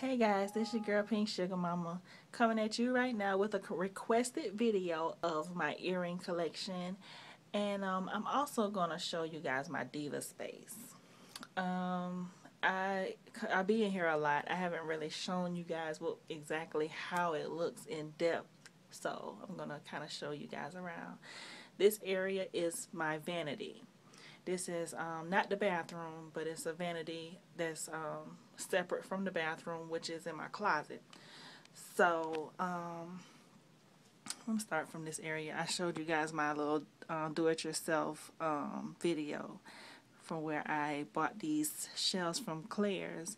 Hey guys, this is your girl Pink Sugar Mama coming at you right now with a requested video of my earring collection and um, I'm also going to show you guys my diva space. Um, I, I be in here a lot. I haven't really shown you guys what exactly how it looks in depth so I'm going to kind of show you guys around. This area is my vanity. This is um, not the bathroom, but it's a vanity that's um, separate from the bathroom, which is in my closet. So, um, let me start from this area. I showed you guys my little uh, do-it-yourself um, video from where I bought these shells from Claire's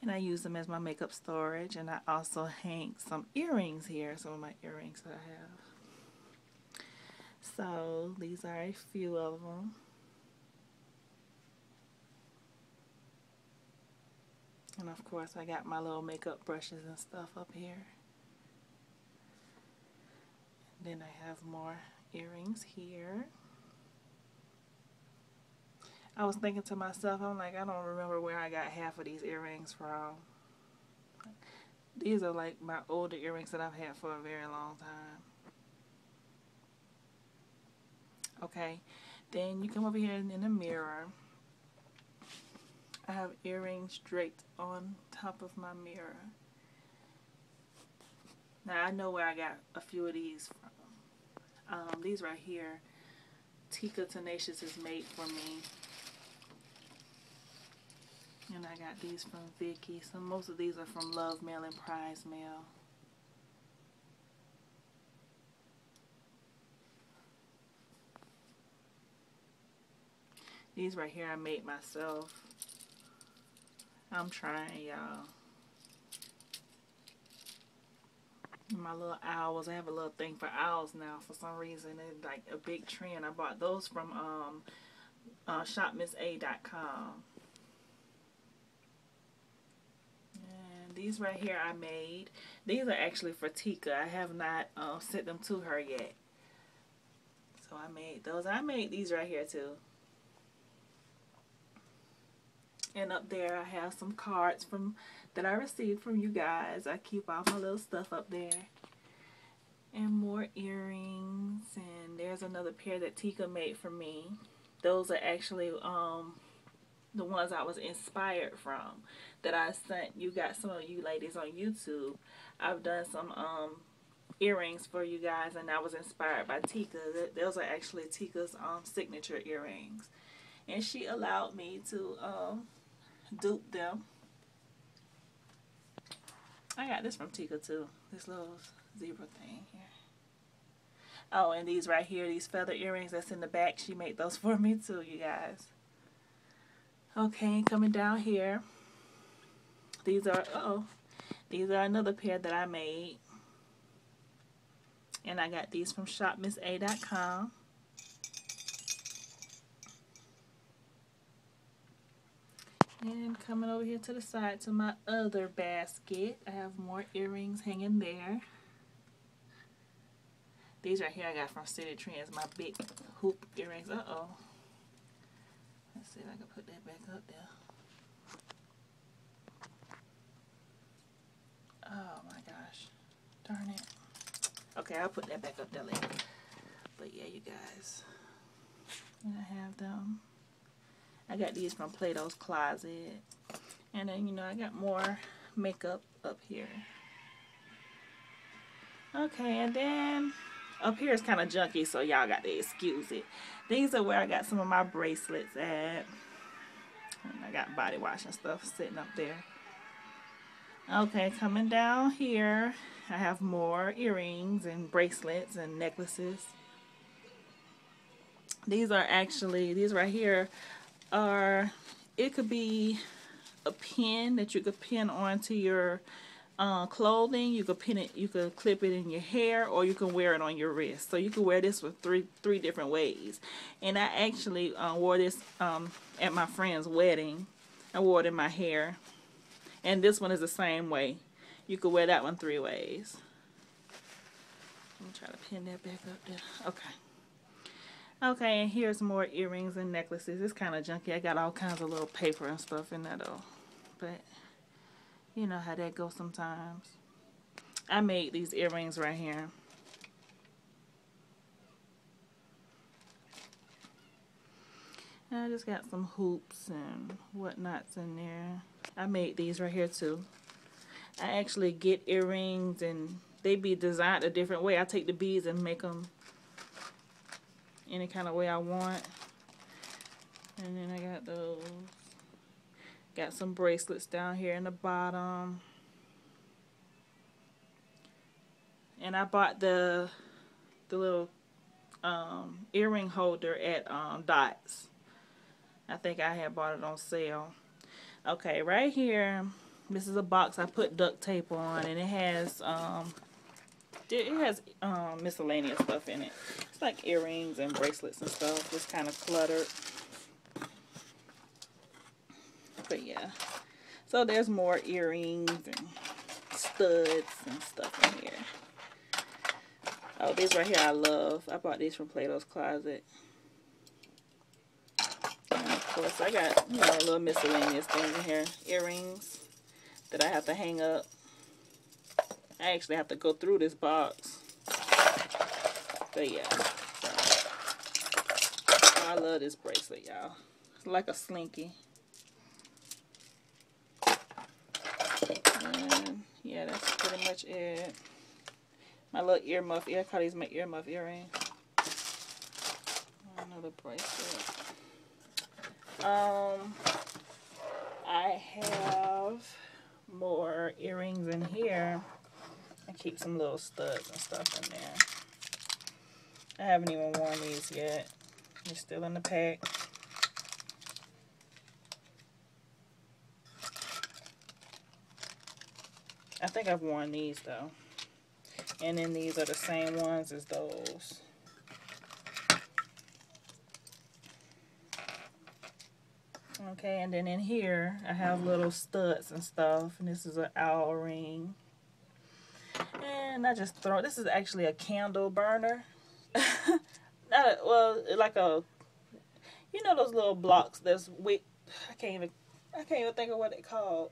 and I use them as my makeup storage and I also hang some earrings here some of my earrings that I have so these are a few of them And of course I got my little makeup brushes and stuff up here. Then I have more earrings here. I was thinking to myself, I'm like, I don't remember where I got half of these earrings from. These are like my older earrings that I've had for a very long time. Okay, then you come over here in the mirror. I have earrings draped on top of my mirror. Now I know where I got a few of these from. Um, these right here, Tika Tenacious is made for me. And I got these from Vicky. So most of these are from Love Mail and Prize Mail. These right here I made myself. I'm trying, y'all. My little owls. I have a little thing for owls now for some reason. It's like a big trend. I bought those from um, uh, shopmissa.com. And these right here I made. These are actually for Tika. I have not uh, sent them to her yet. So I made those. I made these right here too. And up there I have some cards from that I received from you guys. I keep all my little stuff up there. And more earrings. And there's another pair that Tika made for me. Those are actually um, the ones I was inspired from. That I sent you guys, some of you ladies on YouTube. I've done some um, earrings for you guys and I was inspired by Tika. Those are actually Tika's um, signature earrings. And she allowed me to um, dupe them. I got this from Tika too. This little zebra thing here. Oh, and these right here, these feather earrings that's in the back, she made those for me too, you guys. Okay, coming down here. These are, uh oh these are another pair that I made. And I got these from shopmissa.com. And coming over here to the side to my other basket, I have more earrings hanging there. These right here I got from Citi Trends, my big hoop earrings. Uh-oh. Let's see if I can put that back up there. Oh my gosh. Darn it. Okay, I'll put that back up there later. But yeah, you guys. And I have them. I got these from Plato's Closet. And then, you know, I got more makeup up here. Okay, and then up here is kind of junky, so y'all got to excuse it. These are where I got some of my bracelets at. And I got body wash and stuff sitting up there. Okay, coming down here, I have more earrings and bracelets and necklaces. These are actually, these right here are, it could be a pin that you could pin onto your uh, clothing. You could pin it, you could clip it in your hair, or you can wear it on your wrist. So you can wear this with three three different ways. And I actually uh, wore this um, at my friend's wedding. I wore it in my hair. And this one is the same way. You could wear that one three ways. Let me try to pin that back up there. Okay. Okay, and here's more earrings and necklaces. It's kind of junky. I got all kinds of little paper and stuff in there though. But You know how that goes sometimes. I made these earrings right here. And I just got some hoops and whatnots in there. I made these right here too. I actually get earrings and they be designed a different way. I take the beads and make them any kind of way I want. And then I got those. Got some bracelets down here in the bottom. And I bought the the little um, earring holder at um, Dots. I think I had bought it on sale. Okay, right here, this is a box I put duct tape on, and it has um, it has um, miscellaneous stuff in it. It's like earrings and bracelets and stuff. It's kind of cluttered. But yeah. So there's more earrings and studs and stuff in here. Oh, these right here I love. I bought these from Plato's Closet. And of course, I got, you know, a little miscellaneous things in here. Earrings that I have to hang up. I actually have to go through this box. But yeah. So, I love this bracelet, y'all. It's like a slinky. And yeah, that's pretty much it. My little ear. I call these my earmuff earring. Another bracelet. Um, I have more earrings in here. I keep some little studs and stuff in there. I haven't even worn these yet. They're still in the pack. I think I've worn these though. And then these are the same ones as those. Okay, and then in here, I have little studs and stuff. And this is an owl ring. And I just throw, this is actually a candle burner. Not a, well, like a, you know those little blocks that's wick, I can't even, I can't even think of what they called.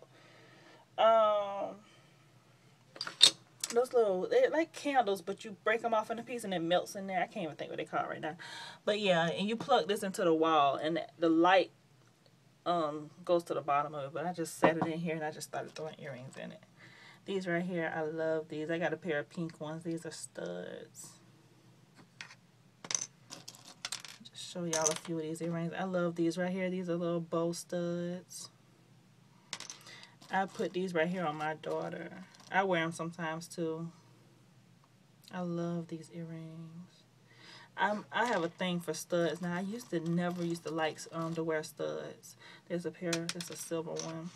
Um, those little, they're like candles, but you break them off in a piece and it melts in there. I can't even think what they call it right now. But yeah, and you plug this into the wall and the light um goes to the bottom of it. But I just set it in here and I just started throwing earrings in it. These right here, I love these. I got a pair of pink ones. These are studs. Just show y'all a few of these earrings. I love these right here. These are little bow studs. I put these right here on my daughter. I wear them sometimes too. I love these earrings. I'm, I have a thing for studs. Now, I used to never used to like um, to wear studs. There's a pair, there's a silver one.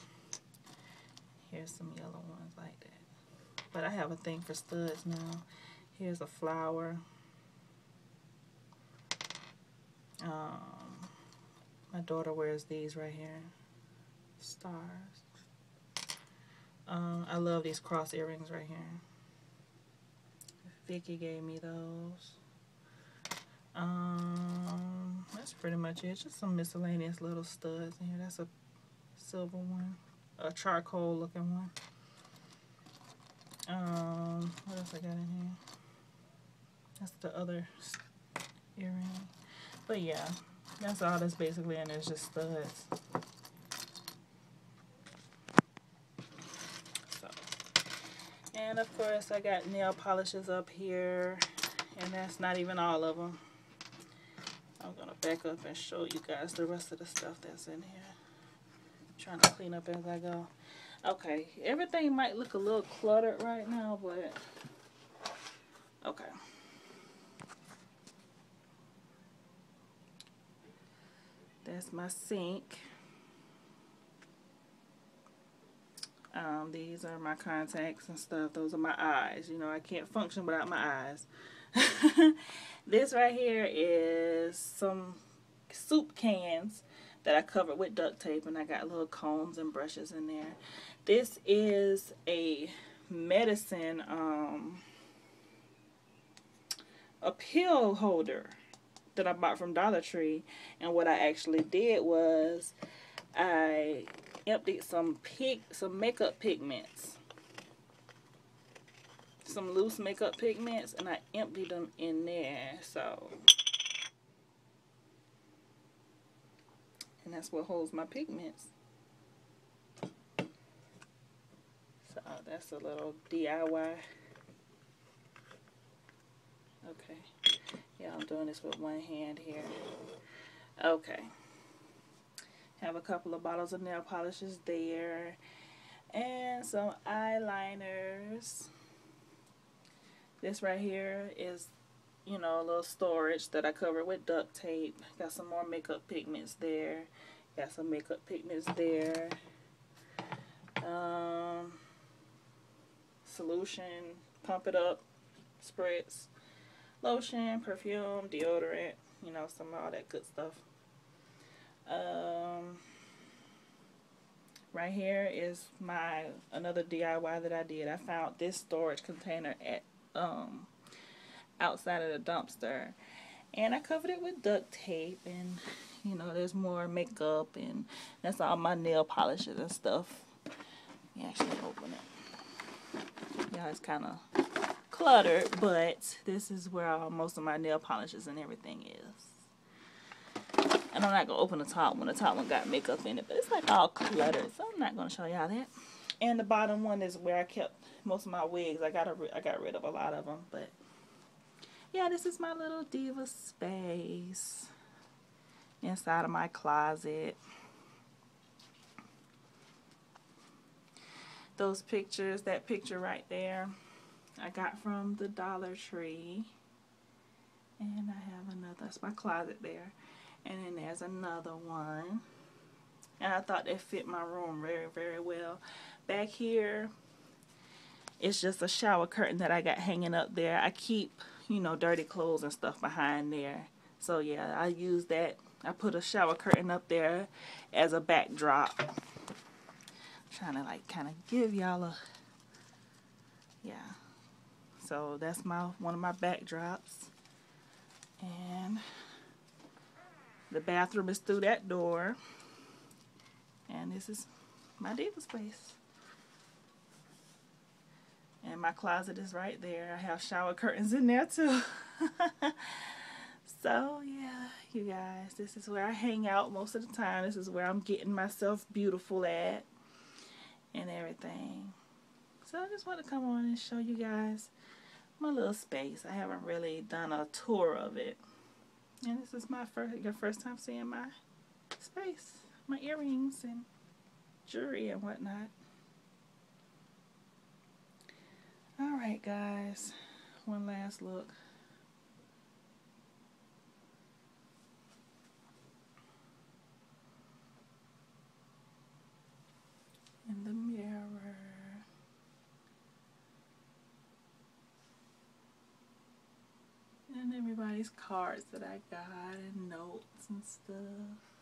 Here's some yellow ones like that. But I have a thing for studs now. Here's a flower. Um, my daughter wears these right here. Stars. Um, I love these cross earrings right here. Vicky gave me those. Um, that's pretty much it. Just some miscellaneous little studs in here. That's a silver one. A charcoal looking one. Um, what else I got in here? That's the other earring. But yeah, that's all that's basically in there. It's just studs. And of course I got nail polishes up here. And that's not even all of them. I'm going to back up and show you guys the rest of the stuff that's in here. Trying to clean up as I go. Okay, everything might look a little cluttered right now, but okay. That's my sink. Um, these are my contacts and stuff. Those are my eyes. You know, I can't function without my eyes. this right here is some soup cans that I covered with duct tape and I got little combs and brushes in there. This is a medicine, um, a pill holder that I bought from Dollar Tree. And what I actually did was I emptied some pig some makeup pigments. Some loose makeup pigments and I emptied them in there. So and that's what holds my pigments. So oh, that's a little DIY. Okay. Yeah, I'm doing this with one hand here. Okay. Have a couple of bottles of nail polishes there. And some eyeliners. This right here is, you know, a little storage that I covered with duct tape. Got some more makeup pigments there. Got some makeup pigments there. Um, solution, pump it up, spritz, lotion, perfume, deodorant, you know, some all that good stuff. Um, right here is my another DIY that I did. I found this storage container at um outside of the dumpster and I covered it with duct tape and you know there's more makeup and that's all my nail polishes and stuff. You actually open it. Yeah, it's kind of cluttered, but this is where all, most of my nail polishes and everything is. And I'm not going to open the top one. The top one got makeup in it, but it's like all cluttered, so I'm not going to show y'all that. And the bottom one is where I kept most of my wigs. I got a, I got rid of a lot of them, but yeah, this is my little diva space inside of my closet. Those pictures, that picture right there, I got from the Dollar Tree. And I have another, that's my closet there. And then there's another one. And I thought that fit my room very, very well. Back here, it's just a shower curtain that I got hanging up there. I keep, you know, dirty clothes and stuff behind there. So yeah, I use that. I put a shower curtain up there as a backdrop. I'm trying to like kind of give y'all a, yeah. So that's my one of my backdrops. And the bathroom is through that door. And this is my diva space. And my closet is right there. I have shower curtains in there too. so yeah, you guys, this is where I hang out most of the time. This is where I'm getting myself beautiful at and everything. So I just want to come on and show you guys my little space. I haven't really done a tour of it. And this is my first your first time seeing my space. My earrings and jewelry and whatnot. Alright guys. One last look. In the mirror. and everybody's cards that I got and notes and stuff.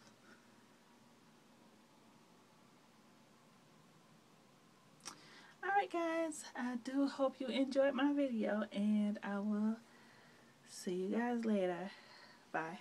Alright guys, I do hope you enjoyed my video and I will see you guys later. Bye.